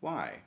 Why?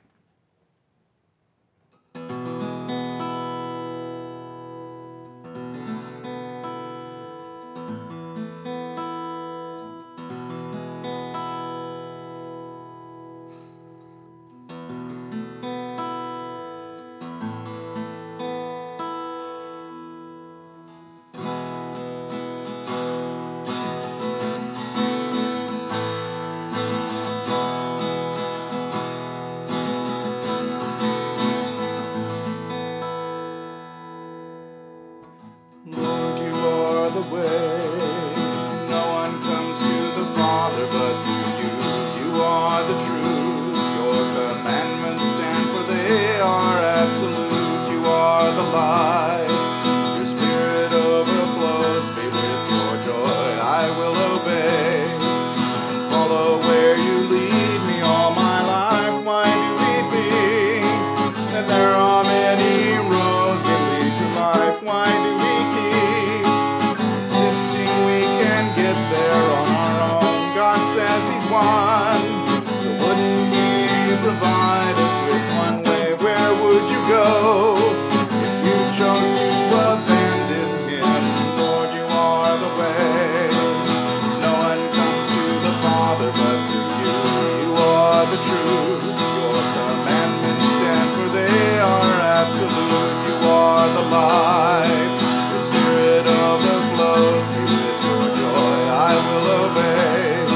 the truth. Your commandments stand, for they are absolute. You are the light. The spirit of the flows me with your joy. I will obey.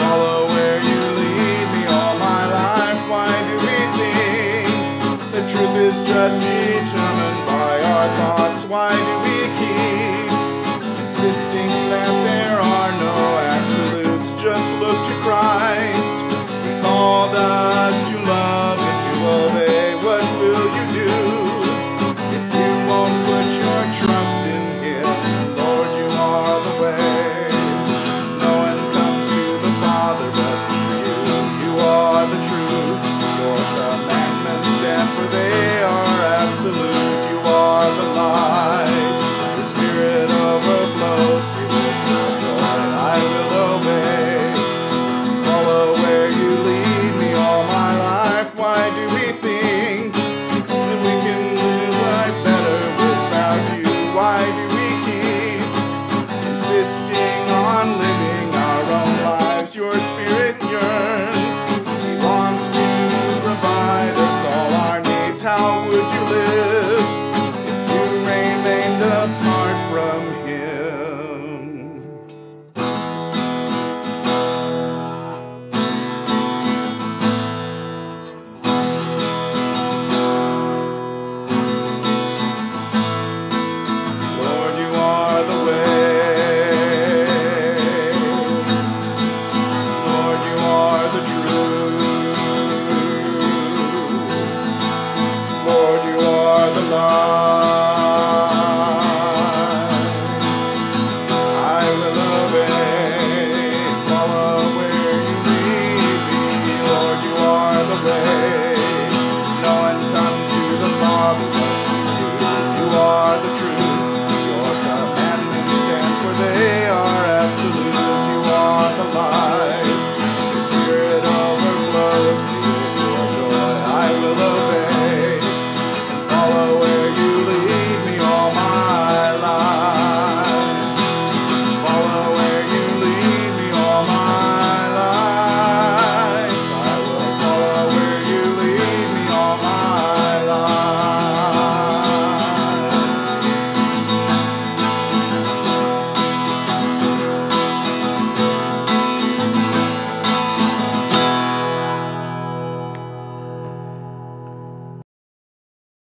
Follow where you lead me all my life. Why do we think the truth is just for they are absolute. You are the light, the spirit overflows. I will obey, follow where you lead me all my life. Why do we think that we can live life better without you? Why do we keep insisting on living our own lives? Your spirit